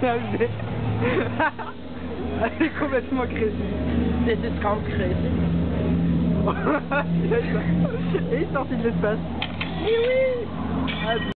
Bien joué. Elle est complètement crazy. This is. Et il est sorti de l'espace. Oui oui